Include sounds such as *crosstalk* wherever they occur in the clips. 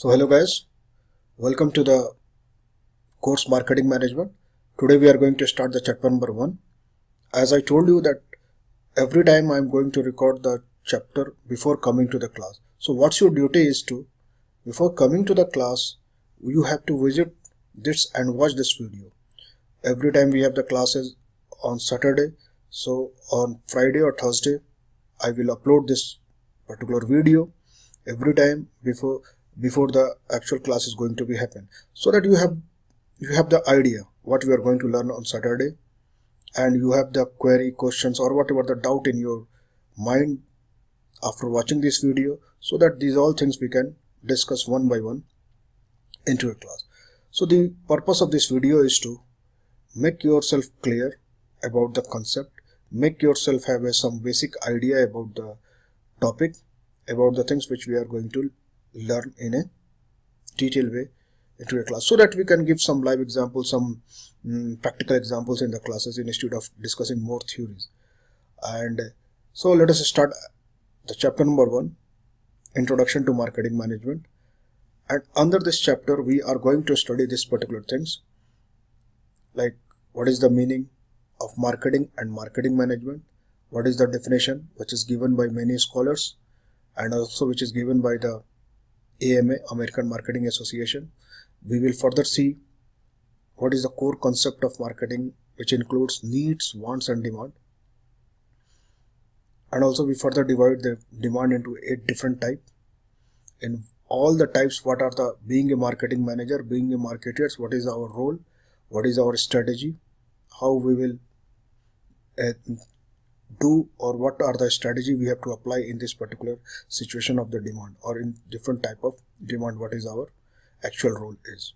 So hello guys, welcome to the course marketing management. Today we are going to start the chapter number one. As I told you that every time I am going to record the chapter before coming to the class. So what's your duty is to, before coming to the class, you have to visit this and watch this video. Every time we have the classes on Saturday. So on Friday or Thursday, I will upload this particular video every time before before the actual class is going to be happen. So that you have you have the idea what we are going to learn on saturday and you have the query questions or whatever the doubt in your mind after watching this video so that these all things we can discuss one by one into a class. So the purpose of this video is to make yourself clear about the concept make yourself have a, some basic idea about the topic about the things which we are going to learn in a detailed way into a class. So that we can give some live examples some mm, practical examples in the classes instead of discussing more theories. And so let us start the chapter number one introduction to marketing management. And under this chapter we are going to study these particular things like what is the meaning of marketing and marketing management what is the definition which is given by many scholars and also which is given by the AMA American Marketing Association. We will further see what is the core concept of marketing which includes needs, wants and demand. And also we further divide the demand into eight different types. In all the types, what are the being a marketing manager, being a marketers, what is our role, what is our strategy, how we will uh, do or what are the strategy we have to apply in this particular situation of the demand or in different type of demand what is our actual role is.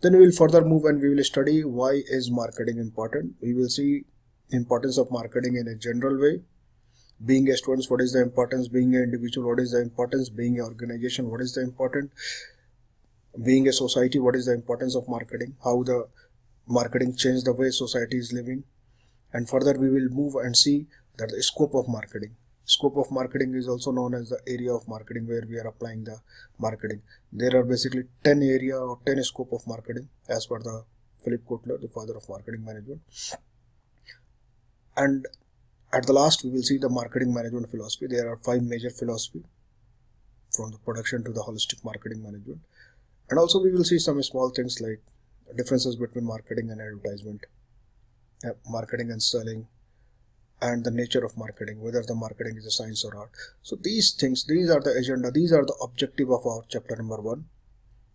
Then we will further move and we will study why is marketing important. We will see importance of marketing in a general way. Being a student what is the importance? Being an individual what is the importance? Being an organization what is the important? Being a society what is the importance of marketing? How the marketing change the way society is living? And further we will move and see that the scope of marketing. Scope of marketing is also known as the area of marketing where we are applying the marketing. There are basically 10 area or 10 scope of marketing as per the philip kotler the father of marketing management. And at the last we will see the marketing management philosophy. There are five major philosophy from the production to the holistic marketing management. And also we will see some small things like differences between marketing and advertisement. Marketing and selling and the nature of marketing whether the marketing is a science or art. So these things these are the agenda these are the objective of our chapter number one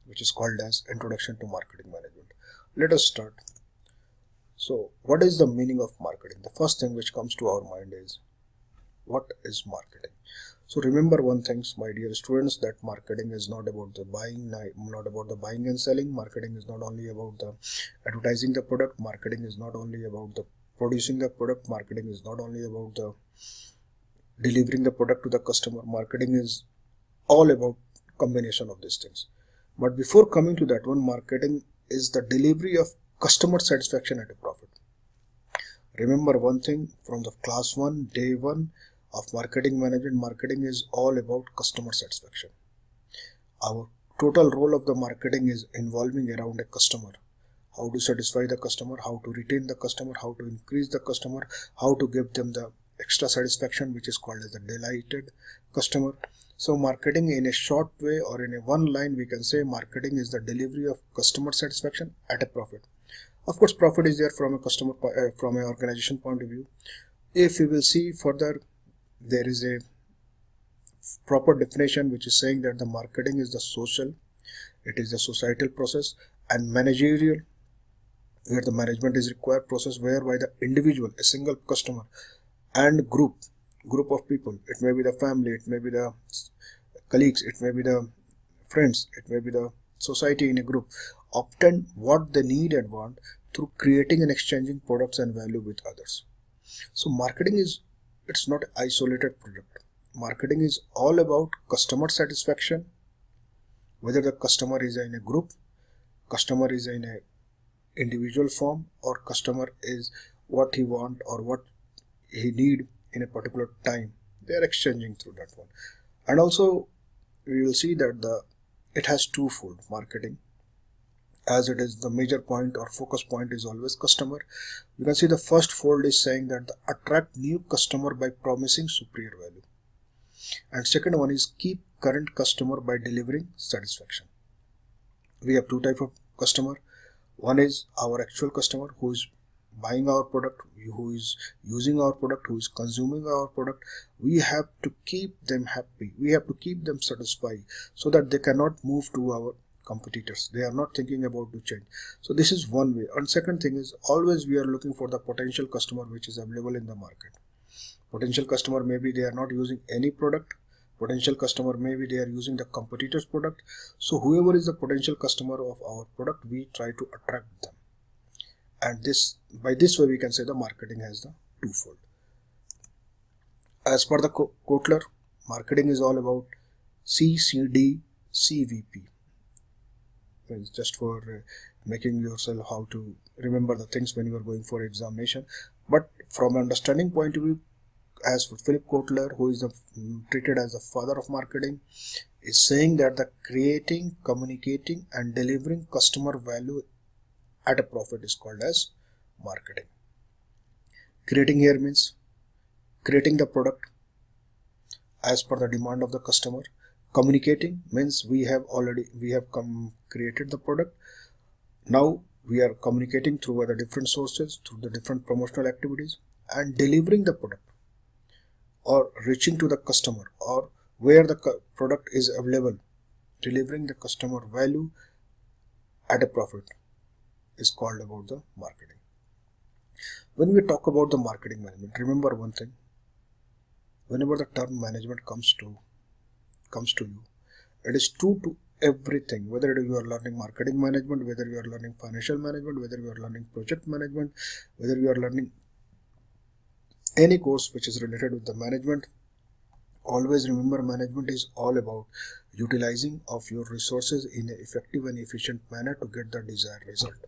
which is called as introduction to marketing management. Let us start. So what is the meaning of marketing? The first thing which comes to our mind is what is marketing? So remember one thing my dear students that marketing is not about the buying not about the buying and selling. Marketing is not only about the advertising the product. Marketing is not only about the producing the product marketing is not only about the delivering the product to the customer marketing is all about combination of these things. But before coming to that one marketing is the delivery of customer satisfaction at a profit. Remember one thing from the class 1 day 1 of marketing management marketing is all about customer satisfaction. Our total role of the marketing is involving around a customer how to satisfy the customer how to retain the customer how to increase the customer how to give them the extra satisfaction which is called as the delighted customer. So marketing in a short way or in a one line we can say marketing is the delivery of customer satisfaction at a profit. Of course profit is there from a customer uh, from an organization point of view. If we will see further there is a proper definition which is saying that the marketing is the social it is the societal process and managerial where the management is required process whereby the individual a single customer and group group of people. It may be the family it may be the colleagues it may be the friends it may be the society in a group. Obtain what they need and want through creating and exchanging products and value with others. So marketing is it's not isolated product. Marketing is all about customer satisfaction. Whether the customer is in a group customer is in a individual form or customer is what he want or what he need in a particular time. They are exchanging through that one. And also we will see that the it has twofold marketing. As it is the major point or focus point is always customer. You can see the first fold is saying that the attract new customer by promising superior value. And second one is keep current customer by delivering satisfaction. We have two type of customer one is our actual customer who is buying our product who is using our product who is consuming our product. We have to keep them happy. We have to keep them satisfied so that they cannot move to our competitors. They are not thinking about to change. So this is one way. And second thing is always we are looking for the potential customer which is available in the market. Potential customer maybe they are not using any product potential customer maybe they are using the competitor's product. So whoever is the potential customer of our product we try to attract them. And this by this way we can say the marketing has the twofold. As per the Kotler marketing is all about CCD CVP it's just for uh, making yourself how to remember the things when you are going for examination. But from understanding point of view as Philip Kotler, who is the, mm, treated as the father of marketing, is saying that the creating, communicating, and delivering customer value at a profit is called as marketing. Creating here means creating the product as per the demand of the customer. Communicating means we have already we have come created the product. Now we are communicating through the different sources, through the different promotional activities, and delivering the product or reaching to the customer or where the product is available delivering the customer value at a profit is called about the marketing. When we talk about the marketing management remember one thing. Whenever the term management comes to comes to you it is true to everything whether you are learning marketing management whether you are learning financial management whether you are learning project management whether you are learning any course which is related with the management always remember management is all about utilizing of your resources in an effective and efficient manner to get the desired result.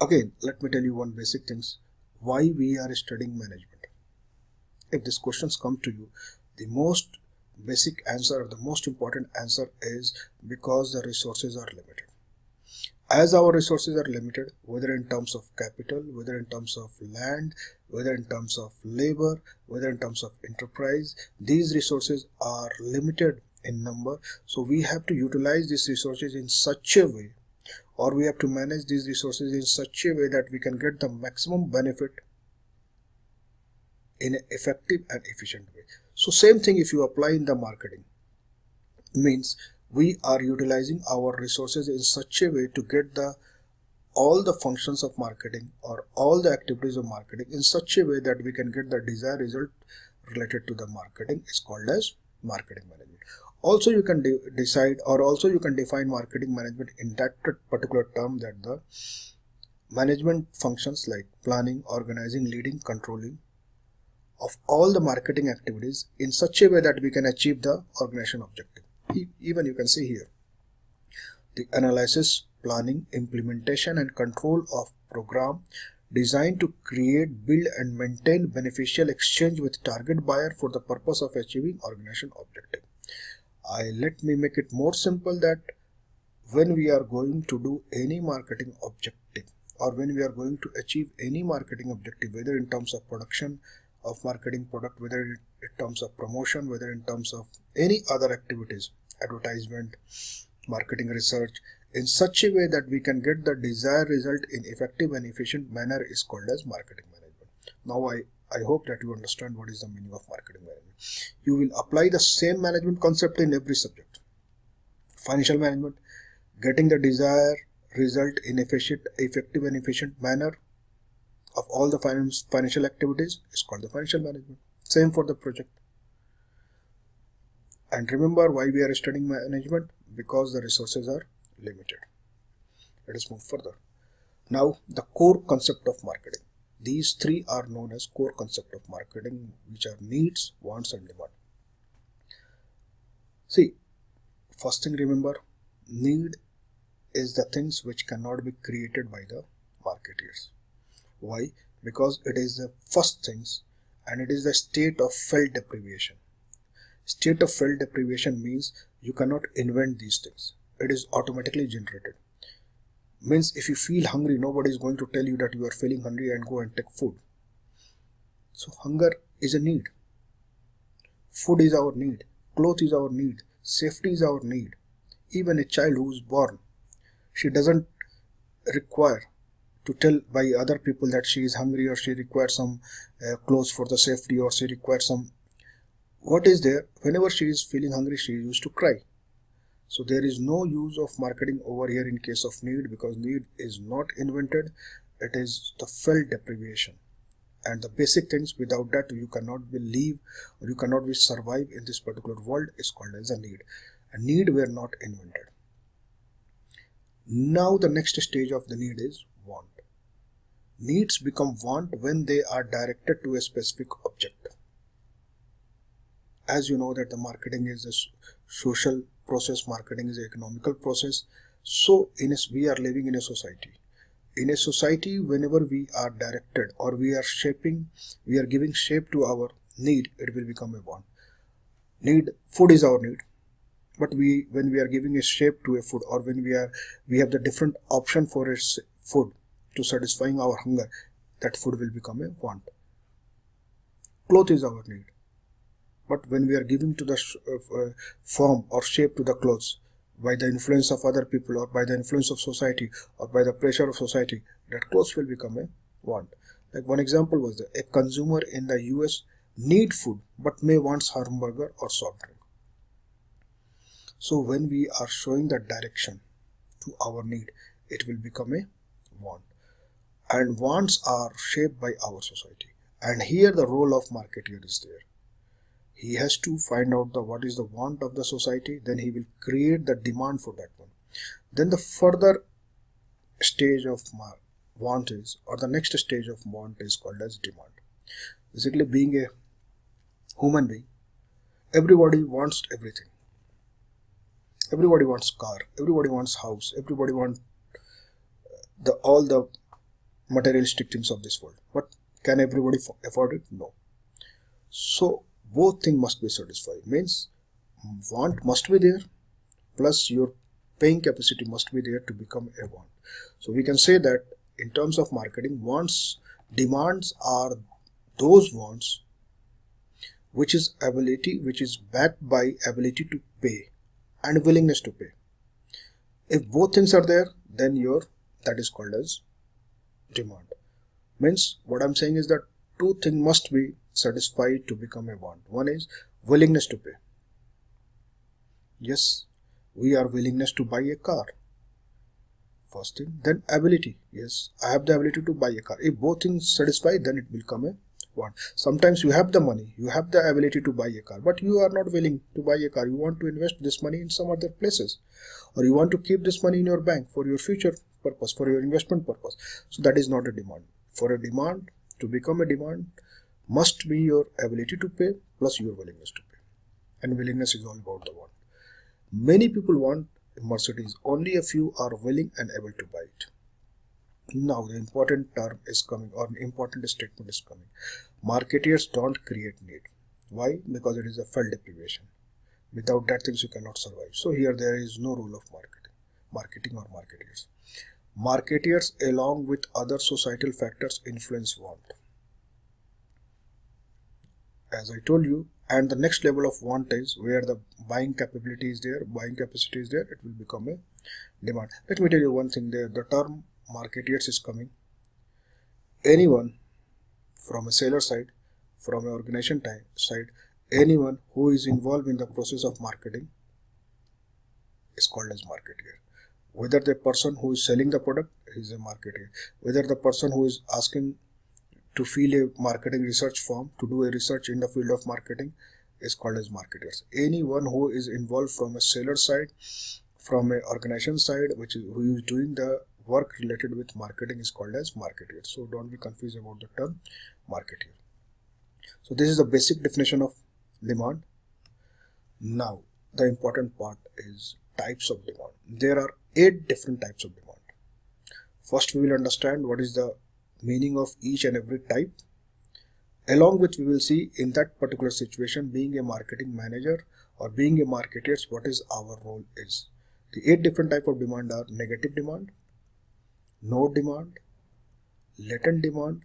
Again let me tell you one basic things. Why we are studying management? If these questions come to you the most basic answer the most important answer is because the resources are limited as our resources are limited whether in terms of capital whether in terms of land whether in terms of labor whether in terms of enterprise these resources are limited in number. So we have to utilize these resources in such a way or we have to manage these resources in such a way that we can get the maximum benefit in an effective and efficient way. So same thing if you apply in the marketing means we are utilizing our resources in such a way to get the all the functions of marketing or all the activities of marketing in such a way that we can get the desired result related to the marketing. Is called as marketing management. Also you can de decide or also you can define marketing management in that particular term that the management functions like planning organizing leading controlling of all the marketing activities in such a way that we can achieve the organization objective even you can see here. The analysis planning implementation and control of program designed to create build and maintain beneficial exchange with target buyer for the purpose of achieving organization objective. I let me make it more simple that when we are going to do any marketing objective or when we are going to achieve any marketing objective whether in terms of production of marketing product whether in terms of promotion whether in terms of any other activities advertisement marketing research in such a way that we can get the desired result in effective and efficient manner is called as marketing management now i i hope that you understand what is the meaning of marketing management you will apply the same management concept in every subject financial management getting the desired result in efficient effective and efficient manner of all the finance, financial activities is called the financial management. Same for the project. And remember why we are studying management? Because the resources are limited. Let us move further. Now the core concept of marketing. These three are known as core concept of marketing which are needs, wants and demand. See, first thing remember, need is the things which cannot be created by the marketeers why? Because it is the first things and it is the state of felt deprivation. State of felt deprivation means you cannot invent these things. It is automatically generated. Means if you feel hungry, nobody is going to tell you that you are feeling hungry and go and take food. So hunger is a need. Food is our need. Clothes is our need. Safety is our need. Even a child who is born, she doesn't require to tell by other people that she is hungry or she requires some uh, clothes for the safety or she requires some what is there? Whenever she is feeling hungry she used to cry. So there is no use of marketing over here in case of need because need is not invented. It is the felt deprivation. And the basic things without that you cannot be live or you cannot be survive in this particular world is called as a need. A need were not invented. Now the next stage of the need is want. Needs become want when they are directed to a specific object. As you know that the marketing is a social process, marketing is an economical process. So in a, we are living in a society. In a society, whenever we are directed or we are shaping, we are giving shape to our need, it will become a want. Need, food is our need but we when we are giving a shape to a food or when we are we have the different option for a food to satisfying our hunger that food will become a want cloth is our need but when we are giving to the uh, uh, form or shape to the clothes by the influence of other people or by the influence of society or by the pressure of society that clothes will become a want like one example was that a consumer in the us need food but may wants hamburger or soft drink so when we are showing that direction to our need, it will become a want. And wants are shaped by our society. And here the role of marketeer is there. He has to find out the what is the want of the society, then he will create the demand for that one. Then the further stage of want is, or the next stage of want is called as demand. Basically, being a human being, everybody wants everything everybody wants car everybody wants house everybody wants uh, the all the materialistic things of this world but can everybody afford it no so both things must be satisfied means want must be there plus your paying capacity must be there to become a want so we can say that in terms of marketing wants demands are those wants which is ability which is backed by ability to pay and willingness to pay. If both things are there, then your that is called as demand. Means what I'm saying is that two things must be satisfied to become a want. One is willingness to pay. Yes, we are willingness to buy a car. First thing, then ability. Yes, I have the ability to buy a car. If both things satisfy, then it will come a want. Sometimes you have the money, you have the ability to buy a car, but you are not willing to buy a car. You want to invest this money in some other places, or you want to keep this money in your bank for your future purpose, for your investment purpose. So that is not a demand. For a demand to become a demand must be your ability to pay plus your willingness to pay. And willingness is all about the want. Many people want Mercedes, only a few are willing and able to buy it. Now the important term is coming or important statement is coming. Marketeers don't create need. Why? Because it is a felt deprivation. Without that things you cannot survive. So here there is no role of marketing, marketing or marketeers. Marketeers along with other societal factors influence want. As I told you, and the next level of want is where the buying capability is there, buying capacity is there, it will become a demand. Let me tell you one thing there. The term marketeers is coming anyone from a seller side from an organization side anyone who is involved in the process of marketing is called as marketeer whether the person who is selling the product is a marketeer whether the person who is asking to fill a marketing research form to do a research in the field of marketing is called as marketers. Anyone who is involved from a seller side from a organization side which is who is doing the work related with marketing is called as marketeer so don't be confused about the term marketer. So this is the basic definition of demand. Now the important part is types of demand. There are eight different types of demand. First we will understand what is the meaning of each and every type. Along which we will see in that particular situation being a marketing manager or being a marketer what is our role is. The eight different type of demand are negative demand no demand latent demand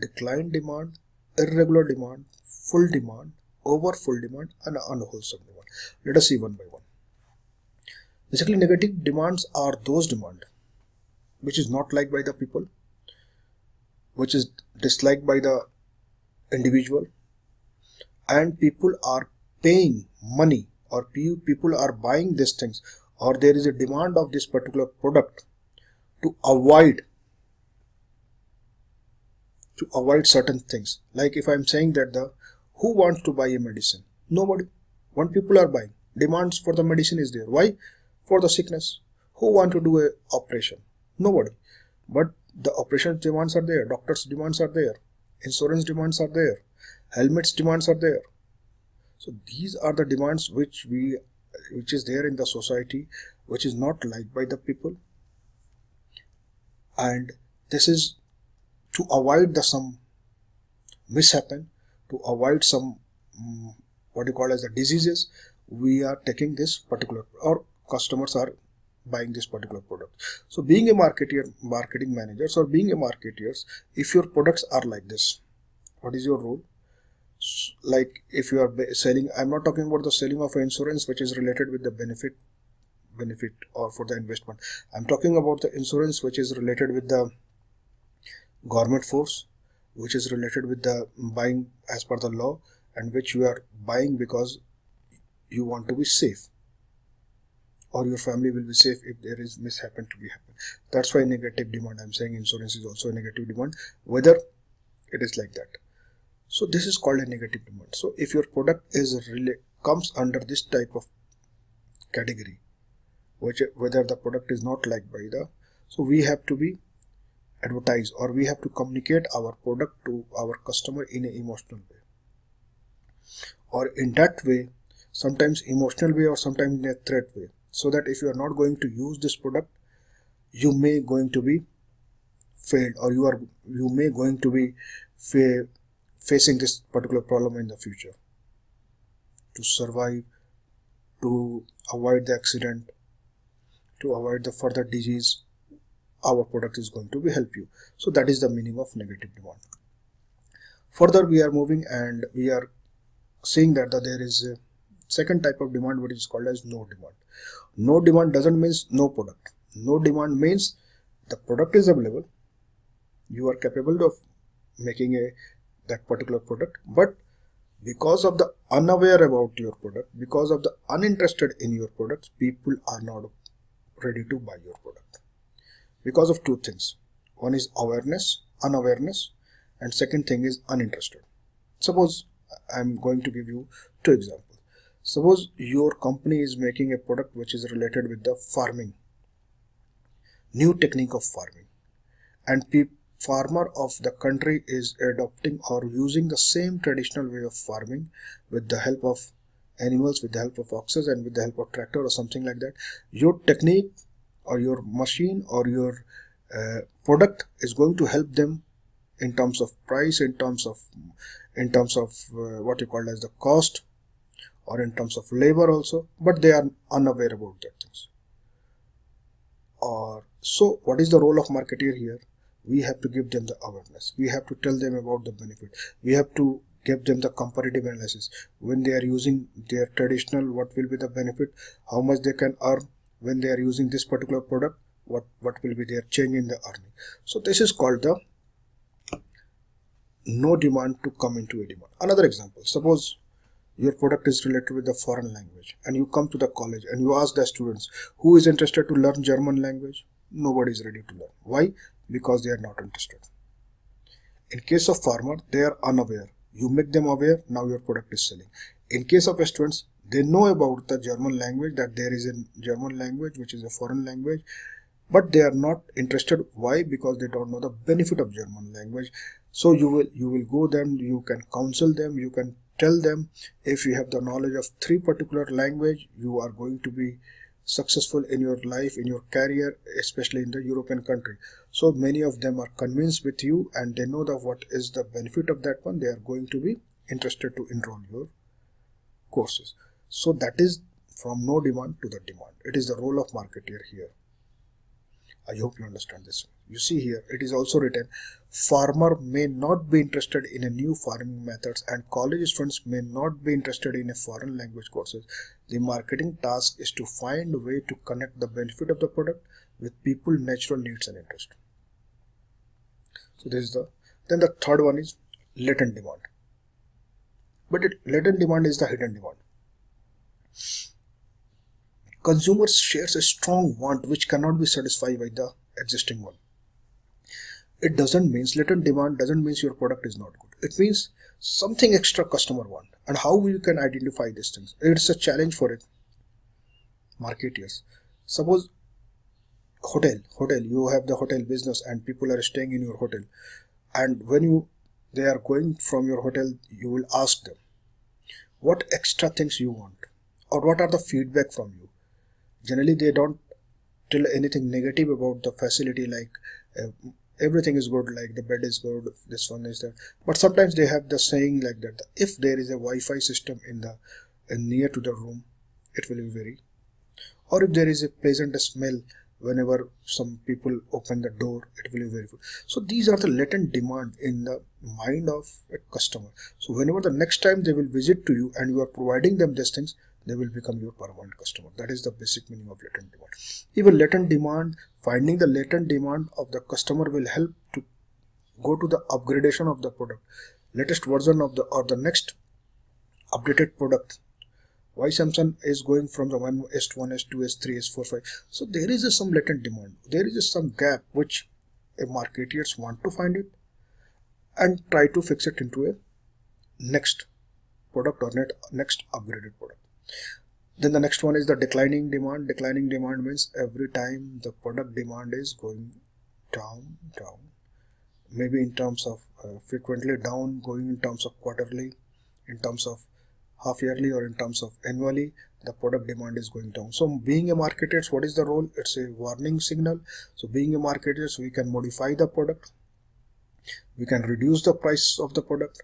decline demand irregular demand full demand over full demand and unwholesome demand. Let us see one by one. Basically negative demands are those demand which is not liked by the people which is disliked by the individual. And people are paying money or people are buying these things or there is a demand of this particular product to avoid to avoid certain things. Like if i'm saying that the who wants to buy a medicine? Nobody. When people are buying. Demands for the medicine is there. Why? For the sickness. Who want to do a operation? Nobody. But the operation demands are there doctors demands are there insurance demands are there helmets demands are there. So these are the demands which we which is there in the society which is not liked by the people. And this is to avoid the some mishappen to avoid some um, what you call as the diseases we are taking this particular or customers are buying this particular product. So being a marketer marketing managers or being a marketers if your products are like this what is your role? Like if you are selling i'm not talking about the selling of insurance which is related with the benefit benefit or for the investment. I'm talking about the insurance which is related with the government force which is related with the buying as per the law and which you are buying because you want to be safe or your family will be safe if there is mishappen to be happen that's why negative demand i'm saying insurance is also a negative demand whether it is like that. So this is called a negative demand. So if your product is really comes under this type of category which whether the product is not liked by the so we have to be advertise or we have to communicate our product to our customer in an emotional way. Or in that way sometimes emotional way or sometimes in a threat way so that if you are not going to use this product you may going to be failed or you are you may going to be fa facing this particular problem in the future. To survive to avoid the accident to avoid the further disease our product is going to be help you. So that is the meaning of negative demand. Further we are moving and we are seeing that, that there is a second type of demand which is called as no demand. No demand doesn't means no product. No demand means the product is available. You are capable of making a that particular product but because of the unaware about your product because of the uninterested in your product people are not ready to buy your product. Because of two things. One is awareness unawareness and second thing is uninterested. Suppose i'm going to give you two examples Suppose your company is making a product which is related with the farming, new technique of farming, and farmer of the country is adopting or using the same traditional way of farming with the help of animals, with the help of oxes and with the help of tractor or something like that. Your technique or your machine or your uh, product is going to help them in terms of price, in terms of in terms of uh, what you call as the cost or in terms of labor also but they are unaware about that things. Or so what is the role of marketer here? We have to give them the awareness. We have to tell them about the benefit. We have to give them the comparative analysis. When they are using their traditional what will be the benefit? How much they can earn when they are using this particular product? What what will be their change in the earning? So this is called the no demand to come into a demand. Another example. Suppose your product is related with the foreign language and you come to the college and you ask the students who is interested to learn german language? Nobody is ready to learn. Why? Because they are not interested. In case of farmer they are unaware. You make them aware now your product is selling. In case of students they know about the german language that there is a german language which is a foreign language but they are not interested. Why? Because they don't know the benefit of german language. So you will you will go them you can counsel them you can tell them if you have the knowledge of three particular language you are going to be successful in your life in your career especially in the european country. So many of them are convinced with you and they know that what is the benefit of that one. They are going to be interested to enroll your courses. So that is from no demand to the demand. It is the role of marketer here i hope you understand this you see here it is also written farmer may not be interested in a new farming methods and college students may not be interested in a foreign language courses. The marketing task is to find a way to connect the benefit of the product with people natural needs and interest. So this is the then the third one is latent demand. But it, latent demand is the hidden demand consumers shares a strong want which cannot be satisfied by the existing one. It doesn't mean latent demand doesn't mean your product is not good. It means something extra customer want. And how you can identify these things? It's a challenge for it marketers suppose hotel hotel you have the hotel business and people are staying in your hotel. And when you they are going from your hotel you will ask them what extra things you want? Or what are the feedback from you generally they don't tell anything negative about the facility like uh, everything is good like the bed is good this one is there but sometimes they have the saying like that if there is a wi-fi system in the in near to the room it will be very. Or if there is a pleasant smell whenever some people open the door it will be very good. So these are the latent demand in the mind of a customer. So whenever the next time they will visit to you and you are providing them these things they will become your permanent customer. That is the basic meaning of latent demand. Even latent demand finding the latent demand of the customer will help to go to the upgradation of the product. Latest version of the or the next updated product. Why samsung is going from the 1 s1 s2 s3 s4 5 so there is a some latent demand. There is a some gap which a marketers want to find it and try to fix it into a next product or net next upgraded product then the next one is the declining demand. Declining demand means every time the product demand is going down down maybe in terms of uh, frequently down going in terms of quarterly in terms of half yearly or in terms of annually the product demand is going down. So being a marketer what is the role? It's a warning signal. So being a marketer we can modify the product. We can reduce the price of the product.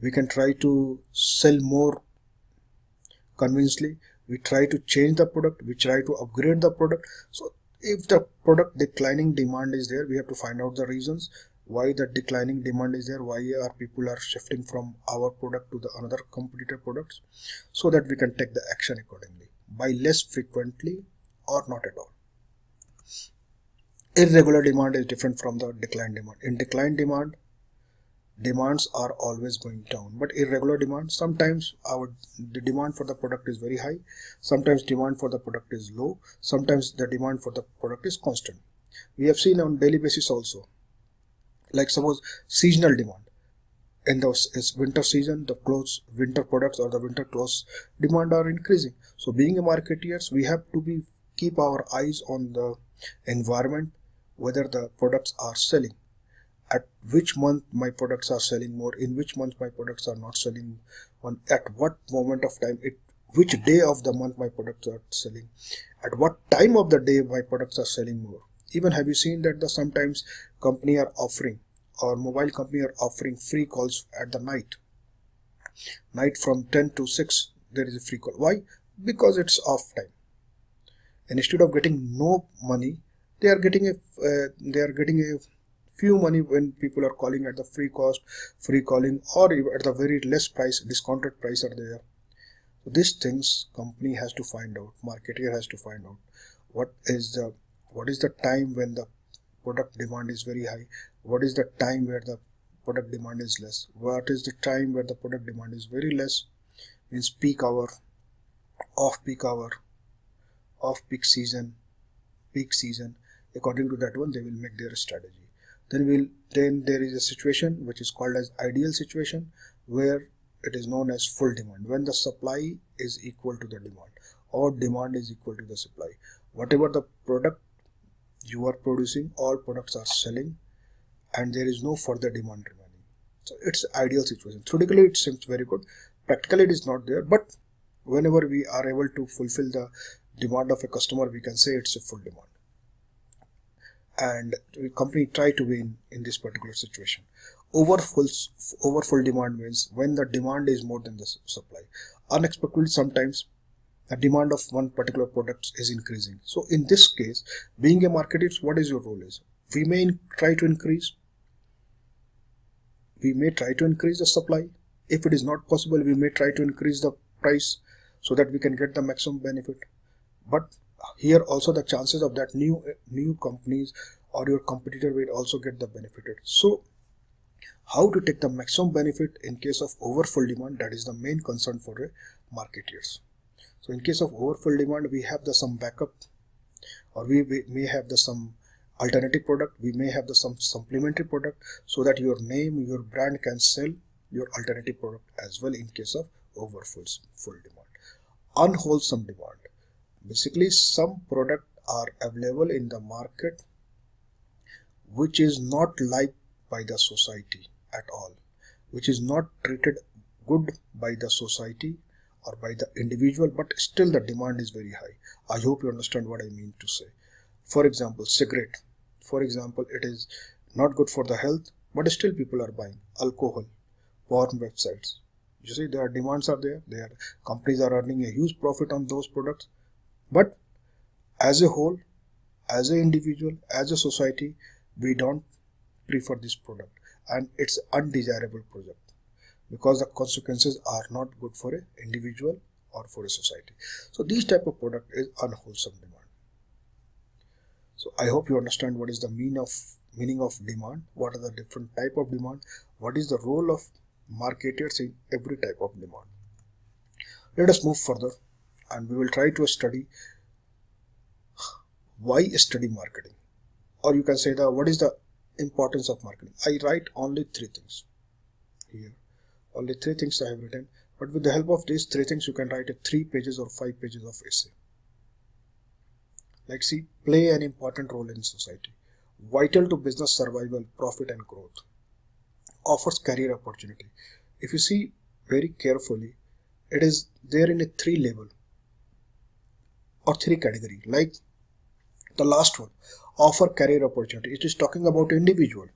We can try to sell more convincingly. We try to change the product. We try to upgrade the product. So if the product declining demand is there we have to find out the reasons why the declining demand is there why are people are shifting from our product to the another competitor products so that we can take the action accordingly buy less frequently or not at all. Irregular demand is different from the decline demand. In decline demand demands are always going down. But irregular demand sometimes our the demand for the product is very high sometimes demand for the product is low sometimes the demand for the product is constant. We have seen on daily basis also like suppose seasonal demand. In those, the winter season the clothes winter products or the winter clothes demand are increasing. So being a marketeers we have to be keep our eyes on the environment whether the products are selling at which month my products are selling more in which month my products are not selling on at what moment of time it which day of the month my products are selling at what time of the day my products are selling more. Even have you seen that the sometimes company are offering or mobile company are offering free calls at the night? Night from 10 to 6 there is a free call. Why? Because it's off time. And instead of getting no money they are getting a uh, they are getting a few money when people are calling at the free cost free calling or at the very less price discounted price are there. So these things company has to find out marketer has to find out. What is the what is the time when the product demand is very high? What is the time where the product demand is less? What is the time where the product demand is very less? Means peak hour off peak hour off peak season peak season. According to that one they will make their strategy then we'll then there is a situation which is called as ideal situation where it is known as full demand. When the supply is equal to the demand or demand is equal to the supply whatever the product you are producing all products are selling and there is no further demand remaining. So it's ideal situation. Theoretically it seems very good. Practically it is not there but whenever we are able to fulfill the demand of a customer we can say it's a full demand and company try to win in this particular situation. Over full over full demand means when the demand is more than the supply. Unexpectedly sometimes the demand of one particular product is increasing. So in this case being a marketer what is your role is we may try to increase we may try to increase the supply. If it is not possible we may try to increase the price so that we can get the maximum benefit. But here also the chances of that new new companies or your competitor will also get the benefited. So how to take the maximum benefit in case of overfull demand? That is the main concern for the marketeers. So in case of overfull demand we have the some backup or we, we may have the some alternative product. We may have the some supplementary product so that your name your brand can sell your alternative product as well in case of overfull full demand. Unwholesome demand basically some product are available in the market which is not liked by the society at all which is not treated good by the society or by the individual but still the demand is very high. I hope you understand what i mean to say. For example cigarette. For example it is not good for the health but still people are buying alcohol porn websites. You see their demands are there. Their companies are earning a huge profit on those products but as a whole as an individual as a society we don't prefer this product. And it's undesirable product because the consequences are not good for an individual or for a society. So this type of product is unwholesome demand. So i hope you understand what is the mean of meaning of demand what are the different type of demand what is the role of marketers in every type of demand. Let us move further and we will try to study why study marketing. Or you can say the what is the importance of marketing? I write only three things here. Only three things i have written but with the help of these three things you can write a three pages or five pages of essay. Like see play an important role in society. Vital to business survival profit and growth. Offers career opportunity. If you see very carefully it is there in a three level or three category like the last one offer career opportunity. It is talking about individual.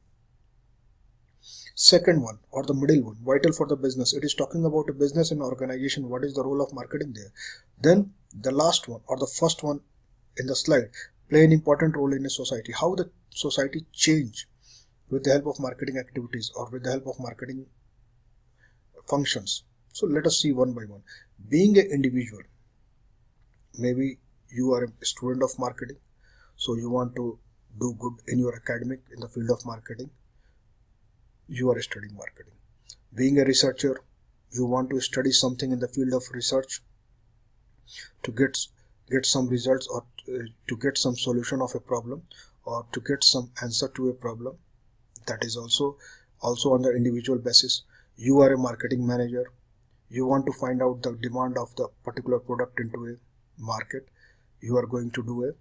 Second one or the middle one vital for the business. It is talking about a business and organization. What is the role of marketing there? Then the last one or the first one in the slide play an important role in a society. How the society change with the help of marketing activities or with the help of marketing functions. So let us see one by one. Being an individual maybe you are a student of marketing so you want to do good in your academic in the field of marketing you are studying marketing. Being a researcher you want to study something in the field of research to get get some results or uh, to get some solution of a problem or to get some answer to a problem. That is also also on the individual basis. You are a marketing manager. You want to find out the demand of the particular product into a market you are going to do a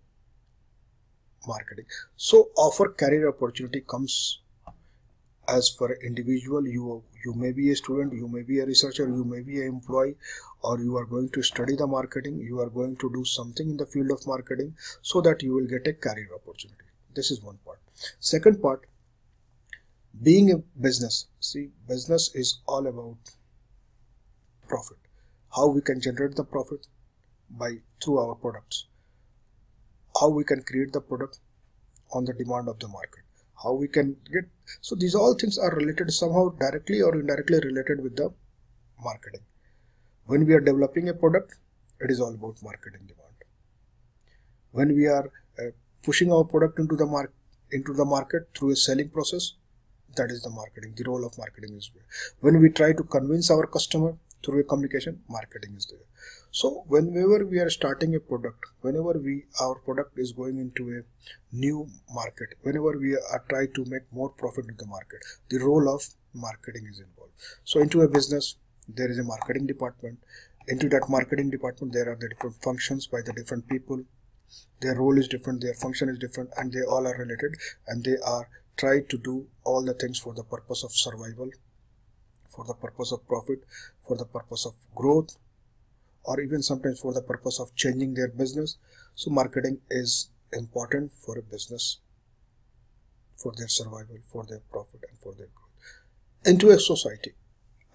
marketing. So offer career opportunity comes as for individual. You you may be a student you may be a researcher you may be an employee or you are going to study the marketing you are going to do something in the field of marketing so that you will get a career opportunity. This is one part. Second part being a business. See business is all about profit. How we can generate the profit by through our products. How we can create the product on the demand of the market. How we can get so these all things are related somehow directly or indirectly related with the marketing. When we are developing a product it is all about marketing demand. When we are uh, pushing our product into the market into the market through a selling process that is the marketing the role of marketing is when we try to convince our customer through a communication marketing is there. So whenever we are starting a product whenever we our product is going into a new market whenever we are try to make more profit in the market the role of marketing is involved. So into a business there is a marketing department. Into that marketing department there are the different functions by the different people. Their role is different their function is different and they all are related and they are try to do all the things for the purpose of survival for the purpose of profit for the purpose of growth or even sometimes for the purpose of changing their business. So marketing is important for a business for their survival for their profit and for their growth. Into a society.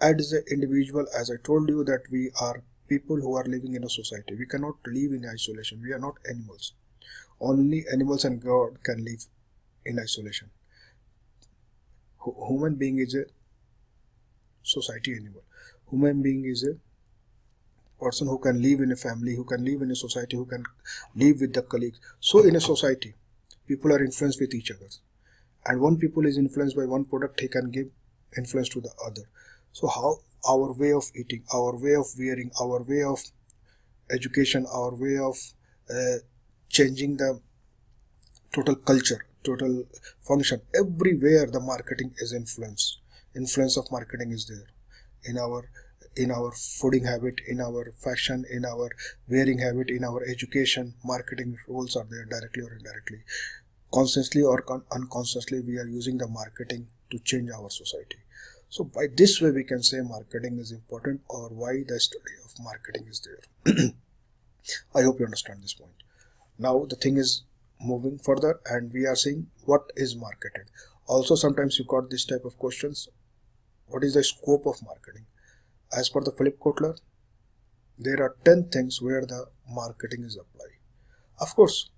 As an individual as i told you that we are people who are living in a society. We cannot live in isolation. We are not animals. Only animals and god can live in isolation. Human being is a society animal human being is a person who can live in a family who can live in a society who can live with the colleagues. So in a society people are influenced with each other. And one people is influenced by one product he can give influence to the other. So how our way of eating our way of wearing our way of education our way of uh, changing the total culture total function everywhere the marketing is influenced. influence of marketing is there in our in our fooding habit in our fashion in our wearing habit in our education marketing roles are there directly or indirectly. Consciously or unconsciously we are using the marketing to change our society. So by this way we can say marketing is important or why the study of marketing is there. *clears throat* I hope you understand this point. Now the thing is moving further and we are seeing what is marketed. Also sometimes you got this type of questions what is the scope of marketing? As per the philip kotler there are 10 things where the marketing is applied. Of course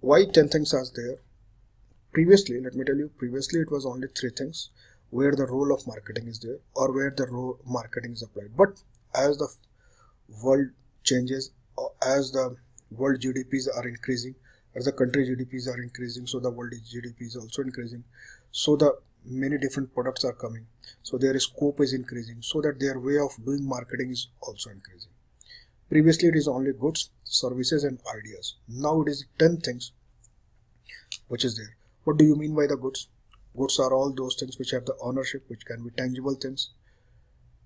why 10 things are there? Previously let me tell you previously it was only three things where the role of marketing is there or where the role marketing is applied. But as the world changes as the world gdps are increasing as the country gdps are increasing so the world gdp is also increasing so the many different products are coming. So their scope is increasing so that their way of doing marketing is also increasing. Previously it is only goods services and ideas. Now it is 10 things which is there. What do you mean by the goods? Goods are all those things which have the ownership which can be tangible things.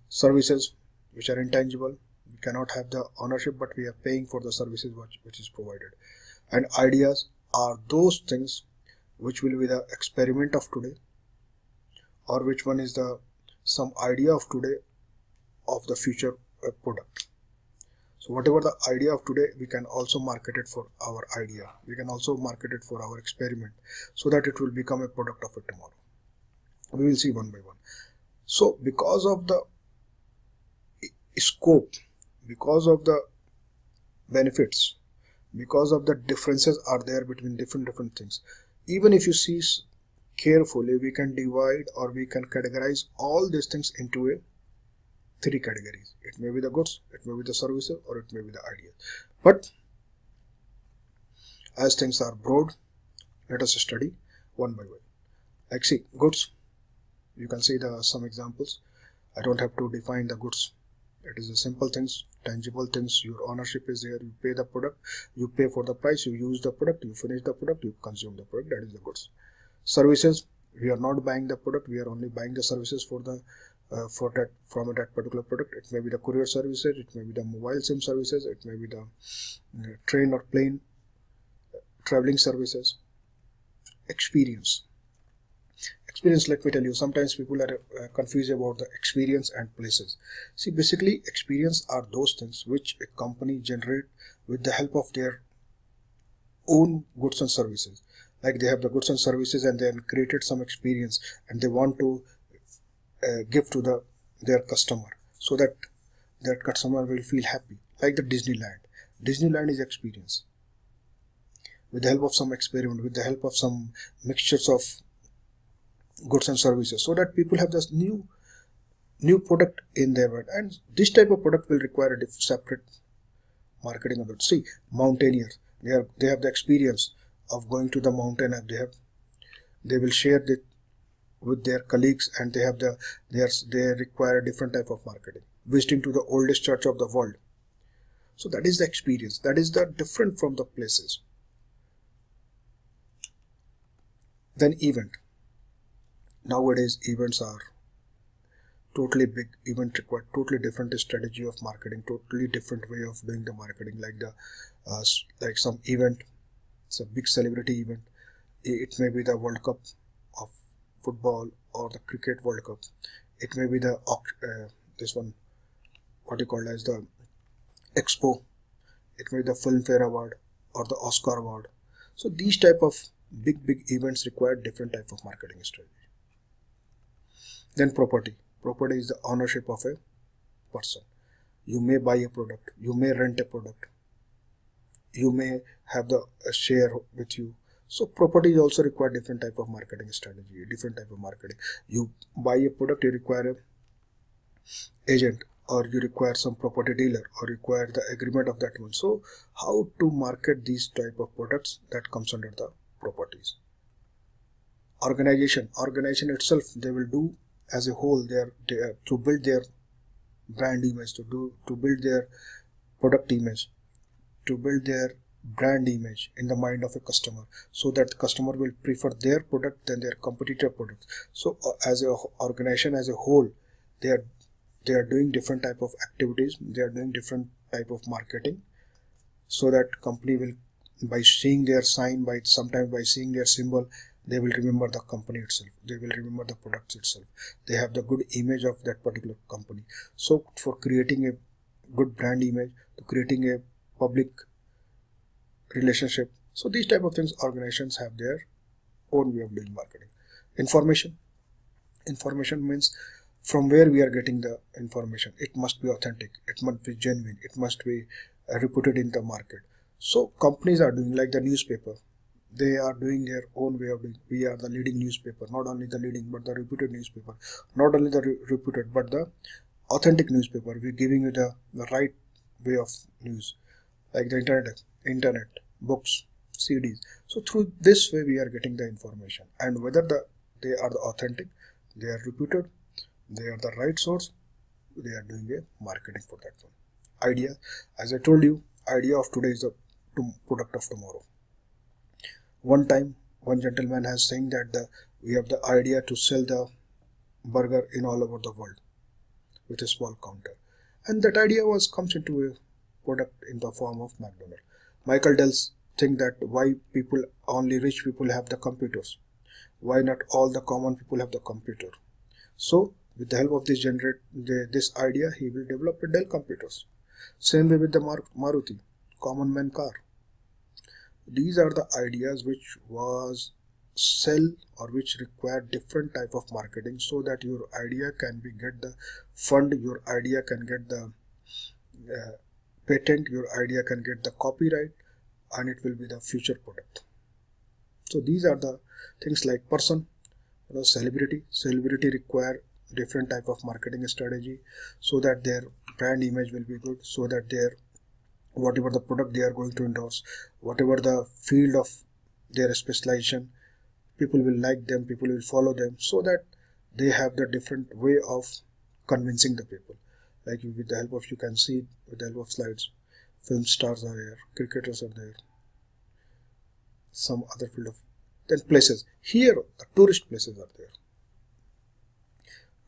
Services which are intangible we cannot have the ownership but we are paying for the services which, which is provided. And ideas are those things which will be the experiment of today or which one is the some idea of today of the future uh, product. So whatever the idea of today we can also market it for our idea. We can also market it for our experiment so that it will become a product of it tomorrow. We will see one by one. So because of the scope because of the benefits because of the differences are there between different different things. Even if you see carefully we can divide or we can categorize all these things into a three categories. It may be the goods it may be the services or it may be the ideas. But as things are broad let us study one by one. Like see goods. You can see the some examples. I don't have to define the goods. It is a simple things tangible things. Your ownership is there. You pay the product. You pay for the price. You use the product. You finish the product. You consume the product. That is the goods services. We are not buying the product. We are only buying the services for the uh, for that from that particular product. It may be the courier services it may be the mobile sim services it may be the uh, train or plane uh, traveling services. Experience. Experience let me tell you sometimes people are uh, confused about the experience and places. See basically experience are those things which a company generate with the help of their own goods and services like they have the goods and services and then created some experience and they want to uh, give to the their customer so that that customer will feel happy. Like the disneyland. Disneyland is experience. With the help of some experiment with the help of some mixtures of goods and services so that people have this new new product in their world. And this type of product will require a separate marketing it. See mountaineers they have they have the experience of going to the mountain and they have they will share it with their colleagues and they have the they they require a different type of marketing visiting to the oldest church of the world. So that is the experience. That is the different from the places. Then event. Nowadays events are totally big. Event require totally different strategy of marketing totally different way of doing the marketing like the uh, like some event it's a big celebrity event. It may be the world cup of football or the cricket world cup. It may be the uh, this one what you call as the expo. It may be the filmfare award or the oscar award. So these type of big big events require different type of marketing strategy. Then property. Property is the ownership of a person. You may buy a product. You may rent a product you may have the uh, share with you. So properties also require different type of marketing strategy different type of marketing. You buy a product you require a agent or you require some property dealer or require the agreement of that one. So how to market these type of products that comes under the properties? Organization. Organization itself they will do as a whole they are, they are to build their brand image to do to build their product image to build their brand image in the mind of a customer so that the customer will prefer their product than their competitor product. So uh, as a organization as a whole they are they are doing different type of activities they are doing different type of marketing so that company will by seeing their sign by sometimes by seeing their symbol they will remember the company itself they will remember the products itself. They have the good image of that particular company. So for creating a good brand image to creating a public relationship. So these type of things organizations have their own way of doing marketing. Information. Information means from where we are getting the information. It must be authentic. It must be genuine. It must be uh, reputed in the market. So companies are doing like the newspaper. They are doing their own way of doing. We are the leading newspaper. Not only the leading but the reputed newspaper. Not only the re reputed but the authentic newspaper. We're giving you the, the right way of news like the internet internet books cds so through this way we are getting the information. And whether the they are the authentic they are reputed they are the right source they are doing a marketing for that one. Idea as i told you idea of today is the product of tomorrow. One time one gentleman has saying that the we have the idea to sell the burger in all over the world with a small counter. And that idea was comes into a product in the form of mcdonald michael dell's think that why people only rich people have the computers why not all the common people have the computer so with the help of this generate the, this idea, he will develop a Dell computers. Same way with the Mar Maruti, common man car. These are the ideas which was sell or which require different type of marketing so that your idea can be get the fund, your idea can get the uh, patent, your idea can get the copyright and it will be the future product. So these are the things like person, you know, celebrity. Celebrity require different type of marketing strategy so that their brand image will be good so that their whatever the product they are going to endorse whatever the field of their specialization people will like them people will follow them so that they have the different way of convincing the people like with the help of you can see with the help of slides film stars are there cricketers are there some other field of then places. Here the tourist places are there.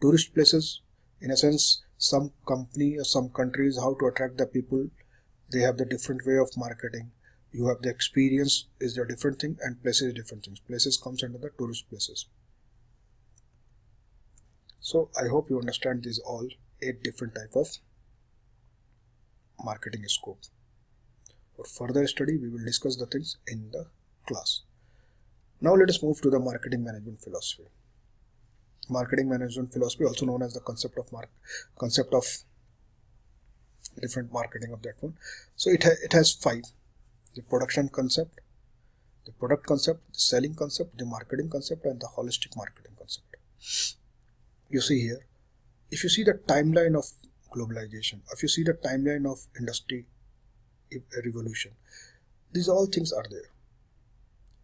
Tourist places in a sense some company or some countries how to attract the people they have the different way of marketing. You have the experience is a different thing and places different things. Places comes under the tourist places. So i hope you understand these all eight different type of marketing scope. For further study we will discuss the things in the class. Now let us move to the marketing management philosophy. Marketing management philosophy also known as the concept of mark concept of different marketing of that one. So it, ha it has five. The production concept the product concept the selling concept the marketing concept and the holistic marketing concept. You see here if you see the timeline of globalization if you see the timeline of industry revolution these all things are there.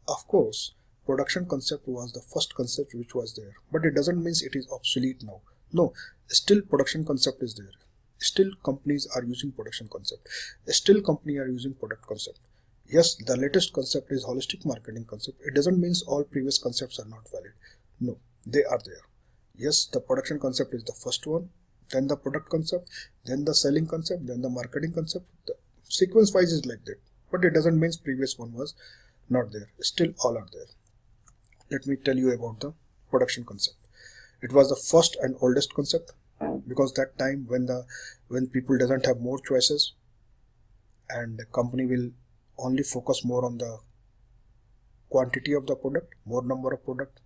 Of course production concept was the first concept which was there but it doesn't mean it is obsolete now. No still production concept is there. Still companies are using production concept. Still company are using product concept. Yes the latest concept is holistic marketing concept. It doesn't mean all previous concepts are not valid. No they are there yes the production concept is the first one then the product concept then the selling concept then the marketing concept. The sequence wise is like that but it doesn't mean previous one was not there. Still all are there. Let me tell you about the production concept. It was the first and oldest concept because that time when the when people doesn't have more choices and the company will only focus more on the quantity of the product more number of product.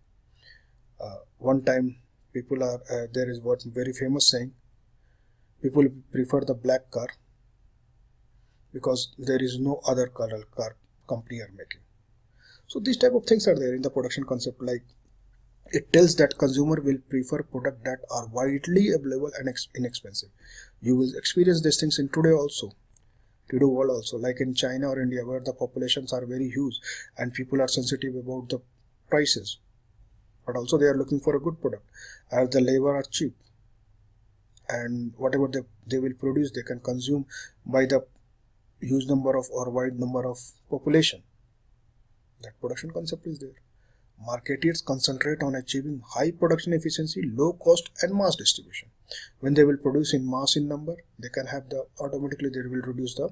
Uh, one time people are uh, there is what very famous saying people prefer the black car because there is no other color car company are making. So these type of things are there in the production concept. Like it tells that consumer will prefer product that are widely available and inexpensive. You will experience these things in today also today world also. Like in china or india where the populations are very huge and people are sensitive about the prices but also they are looking for a good product. As the labor are cheap and whatever they, they will produce they can consume by the huge number of or wide number of population. That production concept is there. Marketeers concentrate on achieving high production efficiency low cost and mass distribution. When they will produce in mass in number they can have the automatically they will reduce the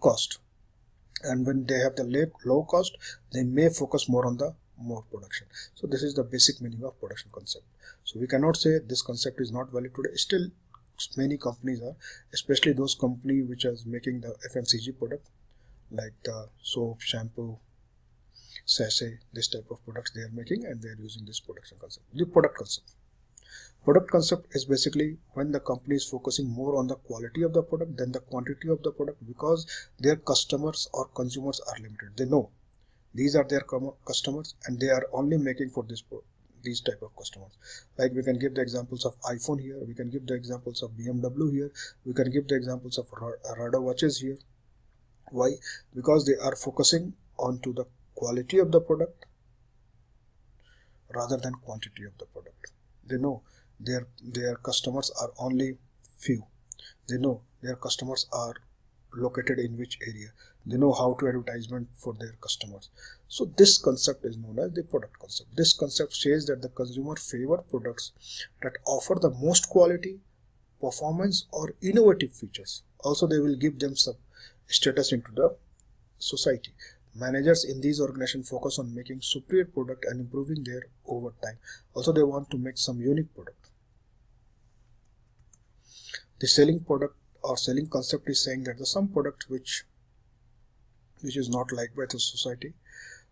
cost. And when they have the low cost they may focus more on the more production. So this is the basic meaning of production concept. So we cannot say this concept is not valid today. Still many companies are especially those company which are making the fmcg product like the soap shampoo sachet this type of products they are making and they are using this production concept. The product concept. Product concept is basically when the company is focusing more on the quality of the product than the quantity of the product because their customers or consumers are limited. They know these are their customers and they are only making for this these type of customers. Like we can give the examples of iphone here we can give the examples of bmw here we can give the examples of Rado watches here. Why? Because they are focusing on to the quality of the product rather than quantity of the product. They know their their customers are only few. They know their customers are located in which area they know how to advertisement for their customers. So this concept is known as the product concept. This concept says that the consumer favor products that offer the most quality performance or innovative features. Also they will give them some status into the society. Managers in these organizations focus on making superior product and improving their over time also they want to make some unique product. The selling product or selling concept is saying that the some product which which is not liked by the society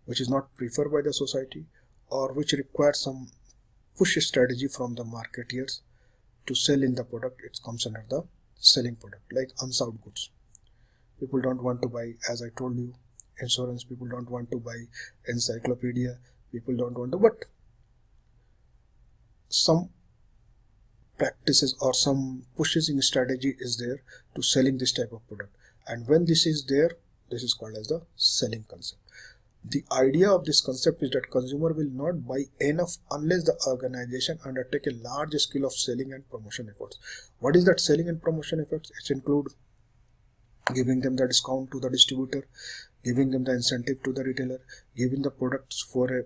which is not preferred by the society or which requires some push strategy from the marketeers to sell in the product it comes under the selling product like unsold goods. People don't want to buy as i told you insurance people don't want to buy encyclopedia people don't want to but some practices or some pushing strategy is there to selling this type of product. And when this is there this is called as the selling concept. The idea of this concept is that consumer will not buy enough unless the organization undertake a large scale of selling and promotion efforts. What is that selling and promotion efforts? It include giving them the discount to the distributor giving them the incentive to the retailer giving the products for a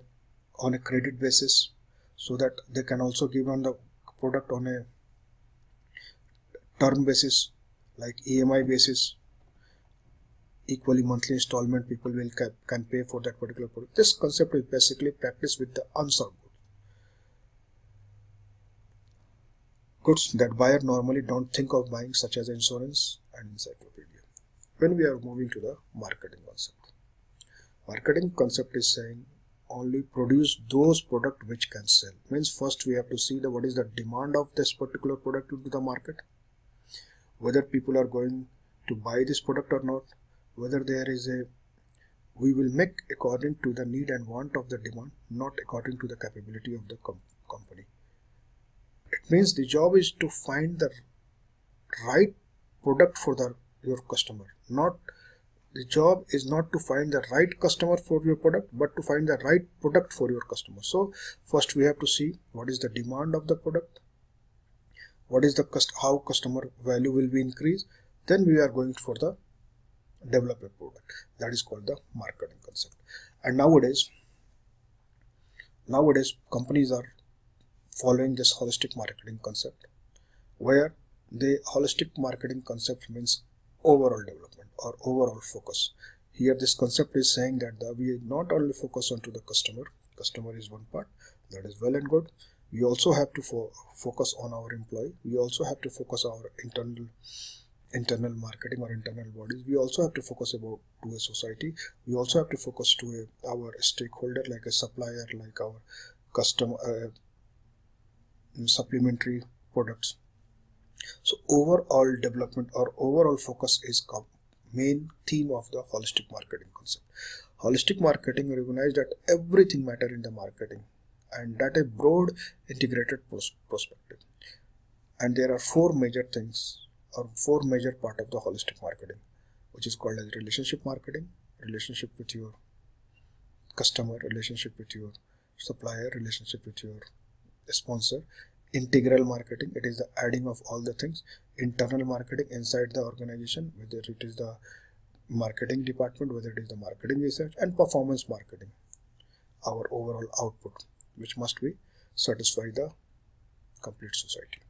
on a credit basis so that they can also give on the product on a term basis like EMI basis equally monthly installment people will can pay for that particular product. This concept is basically practiced with the unsold goods. That buyer normally don't think of buying such as insurance and encyclopedia. When we are moving to the marketing concept marketing concept is saying only produce those product which can sell. Means first we have to see the what is the demand of this particular product into the market whether people are going to buy this product or not whether there is a we will make according to the need and want of the demand not according to the capability of the com company. It means the job is to find the right product for the your customer not the job is not to find the right customer for your product but to find the right product for your customer. So first we have to see what is the demand of the product what is the cost how customer value will be increased then we are going for the develop a product. That is called the marketing concept. And nowadays nowadays companies are following this holistic marketing concept where the holistic marketing concept means overall development or overall focus. Here this concept is saying that the, we not only focus on to the customer customer is one part that is well and good. We also have to fo focus on our employee. We also have to focus our internal internal marketing or internal bodies. We also have to focus about to a society. We also have to focus to a, our stakeholder like a supplier like our customer uh, supplementary products. So overall development or overall focus is main theme of the holistic marketing concept. Holistic marketing recognizes that everything matter in the marketing and that a broad integrated perspective. And there are four major things or four major part of the holistic marketing which is called as relationship marketing relationship with your customer relationship with your supplier relationship with your sponsor. Integral marketing it is the adding of all the things. Internal marketing inside the organization whether it is the marketing department whether it is the marketing research and performance marketing our overall output which must be satisfy the complete society.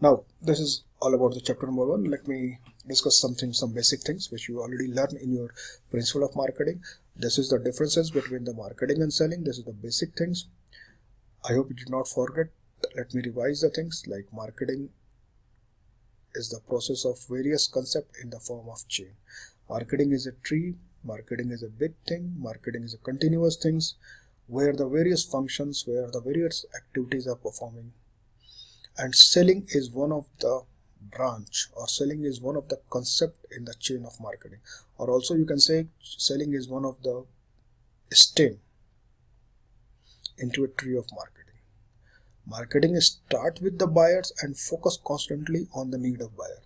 Now this is all about the chapter number one let me discuss something some basic things which you already learned in your principle of marketing this is the differences between the marketing and selling this is the basic things I hope you did not forget. Let me revise the things like marketing is the process of various concepts in the form of chain. Marketing is a tree, marketing is a big thing, marketing is a continuous things where the various functions, where the various activities are performing. And selling is one of the branch or selling is one of the concept in the chain of marketing or also you can say selling is one of the stem into a tree of marketing. Marketing start with the buyers and focus constantly on the need of buyer.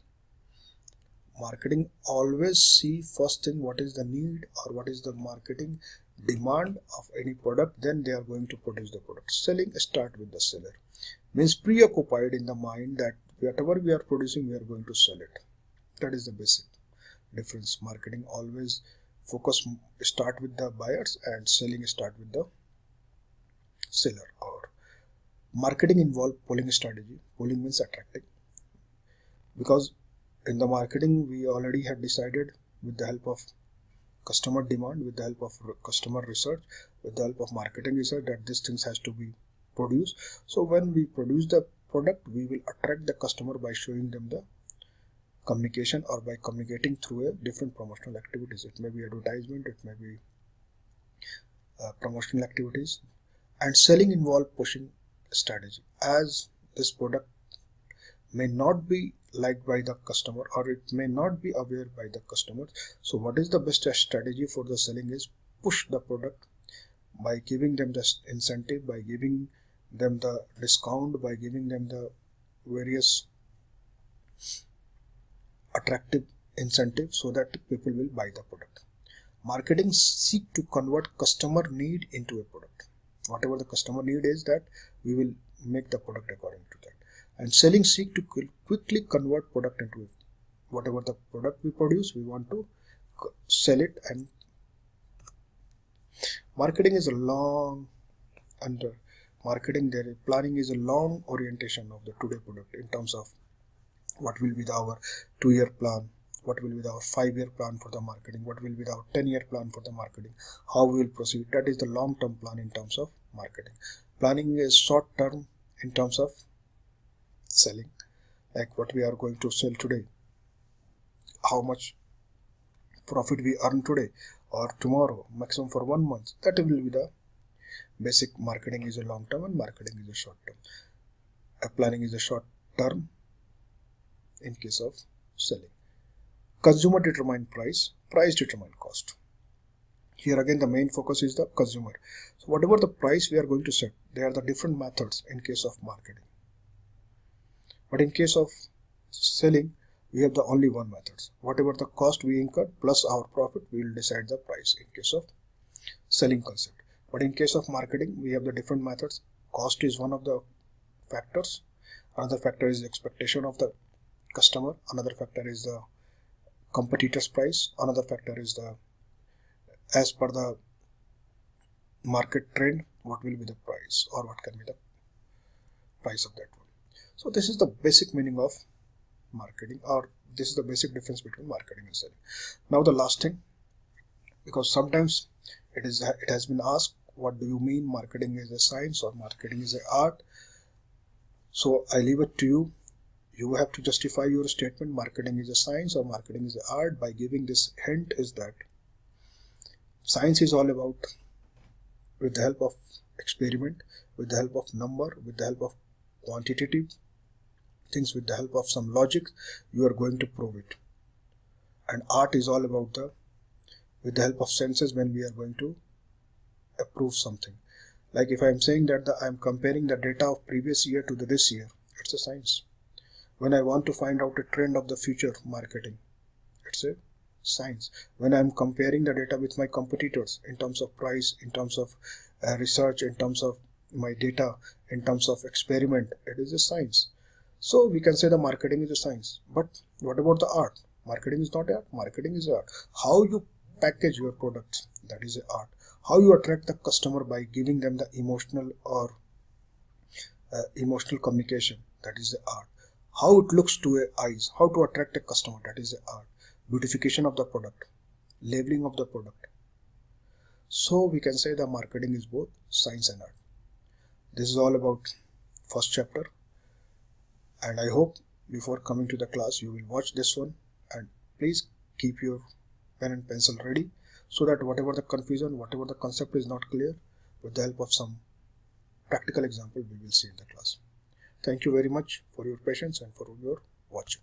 Marketing always see first thing what is the need or what is the marketing demand of any product then they are going to produce the product. Selling start with the seller means preoccupied in the mind that whatever we are producing we are going to sell it. That is the basic difference. Marketing always focus start with the buyers and selling start with the seller or marketing involve pulling strategy pulling means attracting because in the marketing we already had decided with the help of customer demand with the help of customer research with the help of marketing research that these things has to be produced so when we produce the product we will attract the customer by showing them the communication or by communicating through a different promotional activities. It may be advertisement it may be uh, promotional activities. And selling involve pushing strategy. As this product may not be liked by the customer or it may not be aware by the customer so what is the best strategy for the selling is push the product by giving them the incentive by giving them the discount by giving them the various attractive incentive so that people will buy the product. Marketing seek to convert customer need into a product. Whatever the customer need is that we will make the product according to that. And selling seek to quickly convert product into whatever the product we produce we want to sell it and marketing is a long under marketing there planning is a long orientation of the today product in terms of what will be the, our two year plan what will be our five year plan for the marketing what will be our 10 year plan for the marketing how we will proceed. That is the long term plan in terms of marketing. Planning is short term in terms of selling like what we are going to sell today. How much profit we earn today or tomorrow maximum for one month that will be the basic marketing is a long term and marketing is a short term a planning is a short term in case of selling Consumer determine price, price determine cost. Here again the main focus is the consumer. So whatever the price we are going to set, there are the different methods in case of marketing. But in case of selling, we have the only one method. Whatever the cost we incur plus our profit, we will decide the price in case of selling concept. But in case of marketing, we have the different methods. Cost is one of the factors. Another factor is the expectation of the customer. Another factor is the competitors price another factor is the as per the market trend what will be the price or what can be the price of that one so this is the basic meaning of marketing or this is the basic difference between marketing and selling now the last thing because sometimes it is it has been asked what do you mean marketing is a science or marketing is a art? So i leave it to you. You have to justify your statement marketing is a science or marketing is an art by giving this hint is that science is all about with the help of experiment with the help of number with the help of quantitative things with the help of some logic you are going to prove it. And art is all about the with the help of senses when we are going to approve something like if i'm saying that the, i'm comparing the data of previous year to the this year it's a science when I want to find out a trend of the future marketing. It's a science. When I'm comparing the data with my competitors in terms of price, in terms of uh, research, in terms of my data, in terms of experiment, it is a science. So we can say the marketing is a science. But what about the art? Marketing is not art. Marketing is art. How you package your products, that is art. How you attract the customer by giving them the emotional or uh, emotional communication, that is the art. How it looks to a eyes, how to attract a customer, that is the art, beautification of the product, labeling of the product. So we can say the marketing is both science and art. This is all about first chapter. And I hope before coming to the class you will watch this one. And please keep your pen and pencil ready so that whatever the confusion, whatever the concept is not clear, with the help of some practical example we will see in the class. Thank you very much for your patience and for your watching.